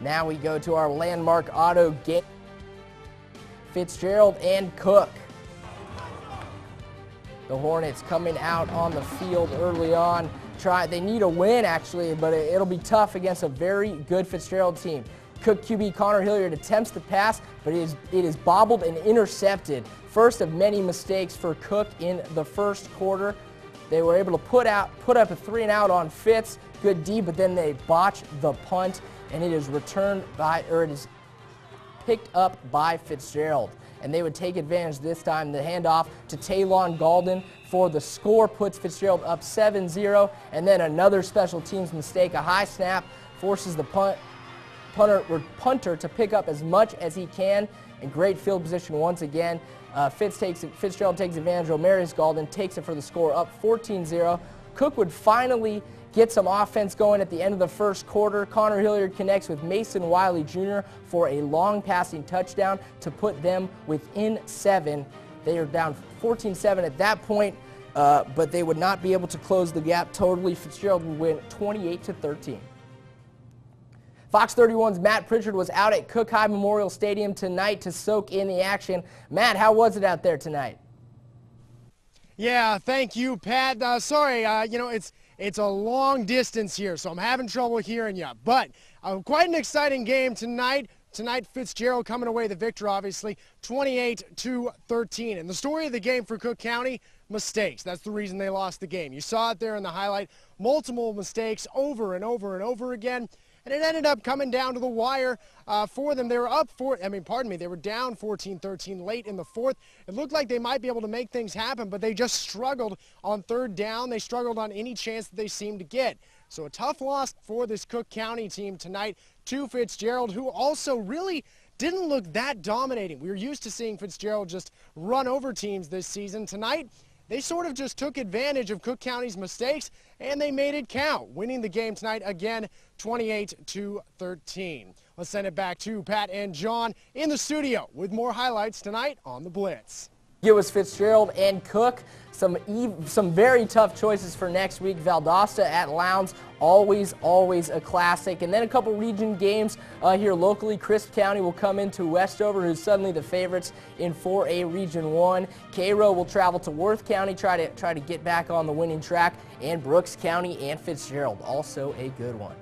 Now we go to our landmark auto game. Fitzgerald and Cook. The Hornets coming out on the field early on. Try they need a win actually, but it, will be tough against a very good Fitzgerald team. Cook QB Connor Hilliard attempts the pass, but it is, it is bobbled and intercepted. First of many mistakes for Cook in the first quarter. They were able to put out put up a three and out on Fitz, good D, but then they botch the punt, and it is returned by or it is picked up by Fitzgerald. And they would take advantage this time. The handoff to Talon Galden for the score puts Fitzgerald up 7-0. And then another special teams mistake. A high snap forces the punt, punter, punter to pick up as much as he can. And great field position once again. Uh, Fitz takes it, Fitzgerald takes advantage. Romarius Galden takes it for the score up 14-0. Cook would finally get some offense going at the end of the first quarter. Connor Hilliard connects with Mason Wiley Jr. for a long passing touchdown to put them within seven. They are down 14-7 at that point, uh, but they would not be able to close the gap totally. Fitzgerald would win 28 to 13. Fox 31's Matt Pritchard was out at Cook High Memorial Stadium tonight to soak in the action. Matt, how was it out there tonight? Yeah, thank you, Pat. Uh, sorry, uh, you know, it's it's a long distance here, so I'm having trouble hearing you. But uh, quite an exciting game tonight. Tonight, Fitzgerald coming away the victor, obviously, 28 to 13. And the story of the game for Cook County, mistakes. That's the reason they lost the game. You saw it there in the highlight. Multiple mistakes over and over and over again and it ended up coming down to the wire uh, for them. They were up four, I mean, pardon me, they were down 14-13 late in the fourth. It looked like they might be able to make things happen, but they just struggled on third down. They struggled on any chance that they seemed to get. So a tough loss for this Cook County team tonight to Fitzgerald, who also really didn't look that dominating. We were used to seeing Fitzgerald just run over teams this season. Tonight, they sort of just took advantage of Cook County's mistakes and they made it count, winning the game tonight again 28 to 13. Let's send it back to Pat and Jon in the studio with more highlights tonight on the Blitz. It was Fitzgerald and Cook. Some some very tough choices for next week. Valdosta at Lowndes, always, always a classic. And then a couple region games uh, here locally. Crisp County will come into Westover, who's suddenly the favorites in 4A Region 1. Cairo will travel to Worth County, try to try to get back on the winning track. And Brooks County and Fitzgerald, also a good one.